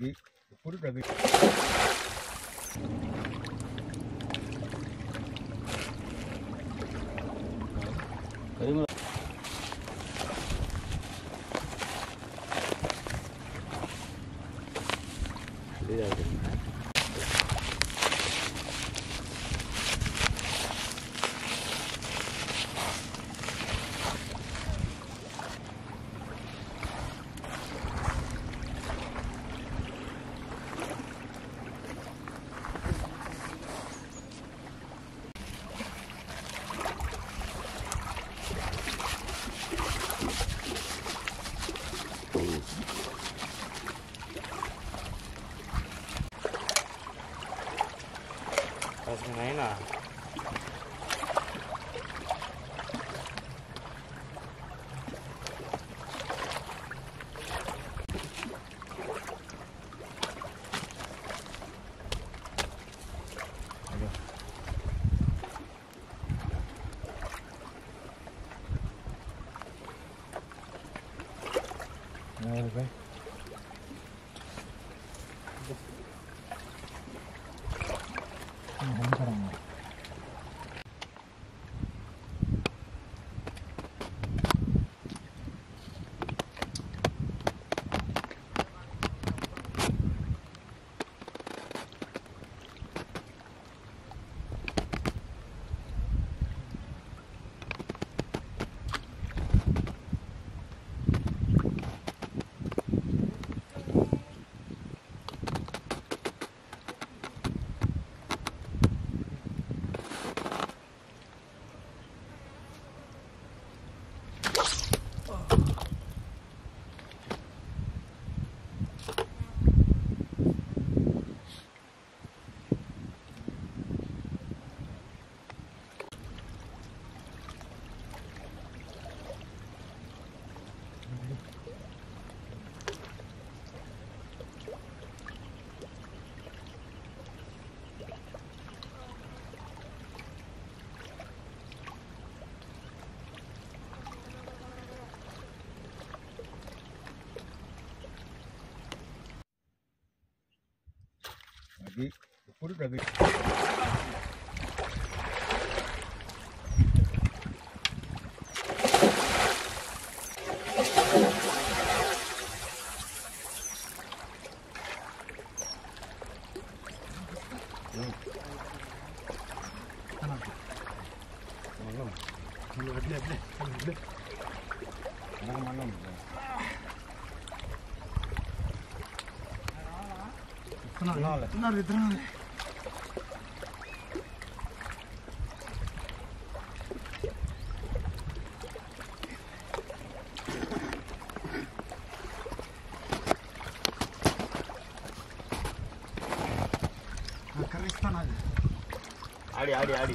rabbit. Put a rabbit. Okay. Hãy subscribe cho không bỏ lỡ home. Put it away. Malam. Malam. Malam. Malam. Malam. Malam. N-are. N-are drane. Adi, adi, adi.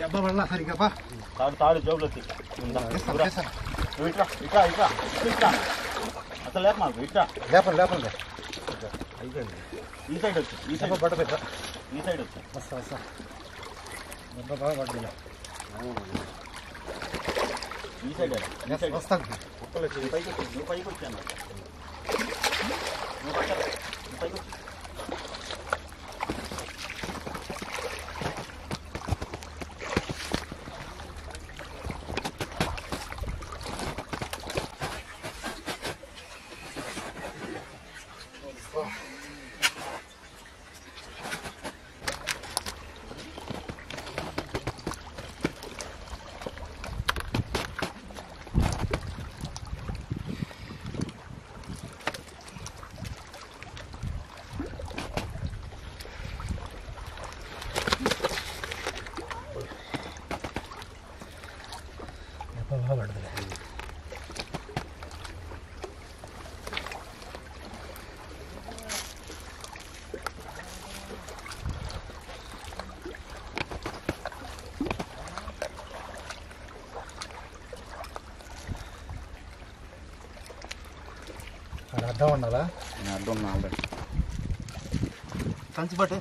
ದೆಬ್ಬ ಬರಲ್ಲ sir ಈಗಪ್ಪ ತಾಡು ತಾಡು ಜೋಬ್ಲತ್ತಿ ಇಟ್ರ ಇಟ್ರ ಇಟ್ರ ಇಟ್ರ ಅಸಲ್ ಲ್ಯಾಪ್ ಮಾಡ್ಬೇಕು ಇಟ್ರ ಲ್ಯಾಪಲ್ ಲ್ಯಾಪಲ್ ಈ side ಹೋಗ್ತಿ ಈ ಸೈಡ್ ಬಡಬೇಕು ಈ ಸೈಡ್ ಹೋಗ್ತಿ ಹೊಸ ಹೊಸ ದೆಬ್ಬ ಭಾಳ ಬಡಲಿಲ್ಲ ಈ ಸೈಡ್ ಈ ಸೈಡ್ ಹೊಸ್ತಾಗ್ತಿ ಪೈಗೆ ಪೈಗೆ ಹೋಗ್ತೀನಿ ಪೈಗೆ ಹೋಗ್ತೀನಿ అడ్డం ఉండాలా అడ్డం ఉన్నా ఆల్రెడీ కంచి బట్టే